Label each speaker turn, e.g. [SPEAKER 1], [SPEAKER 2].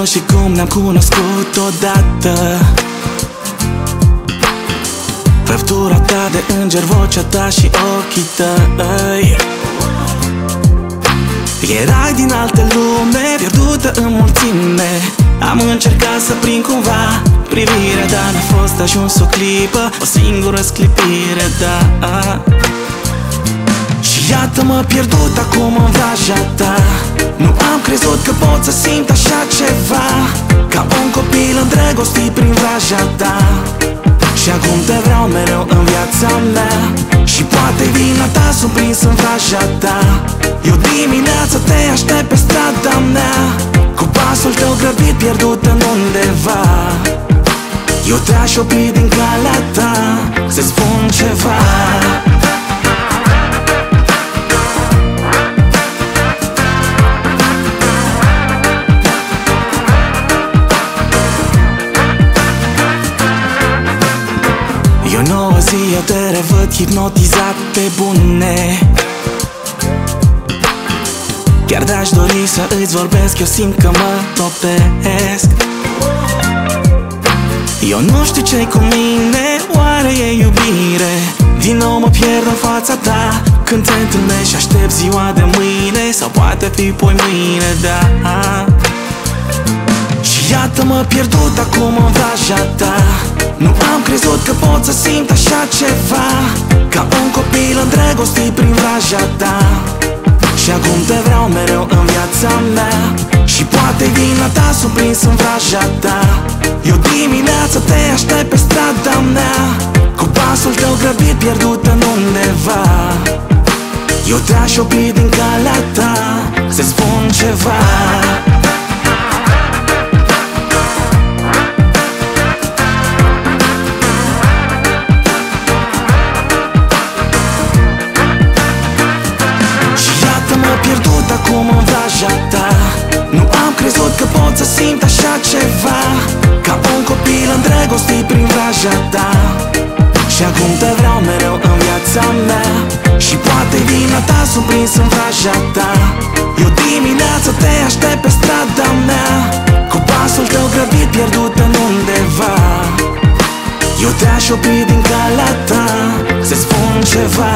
[SPEAKER 1] Îmi amintesc de noi și cum ne-am cunoscut odată. Făptura ta de înger, vocea ta și ochii tăi. Erai din altă lume, pierdută în mulțime. Am încercat să prind cumva privirea Dar n-a fost ajuns o clipă, o singură sclipire, da Și iată-mă pierdut acum în vraja ta. Nu am crezut că pot să simt așa ceva Ca un copil îndrăgostit prin vraja ta. Și acum te vreau mereu în viața mea Și poate vina ta sunt prins în vraja ta. Eu dimineața te aștept pe strada mea Cu pasul tău grăbit pierdut în undeva. Eu te-aș opri din calea ta Să spun ceva zi eu te revăd hipnotizat pe bune. Chiar de-aș dori să îți vorbesc, eu simt că mă topesc. Eu nu știu ce-i cu mine, oare e iubire? Din nou mă pierd în fața ta Când te întâlnești și aștept ziua de mâine Sau poate fi poi mâine, da. Și iată-mă pierdut acum în vraja ta nu am crezut că pot să simt așa ceva Ca un copil îndrăgostit prin vraja ta. Și acum te vreau mereu în viața mea Și poate vina ta sunt prins în vraja ta. Eu dimineața te aștept pe strada mea Cu pasul tău grăbit pierdut în undeva. Eu te-aș opri din calea ta Să spun ceva simt așa ceva Ca un copil îndrăgostit prin vraja ta. Și acum te vreau mereu în viața mea Și poate vina ta sunt prins în vraja ta. Eu dimineața te aștept pe strada mea Cu pasul tău grăbit pierdut în undeva. Eu te-aș opri din calea ta Să spun ceva